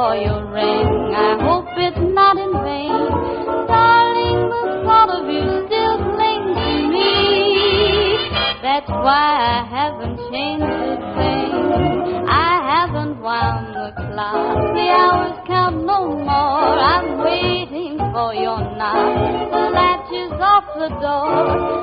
for your ring. I hope it's not in vain. Darling, the thought of you still clings to me. That's why I haven't changed a thing. I haven't wound the clock. The hours count no more. I'm waiting for your knock. The latch is off the door.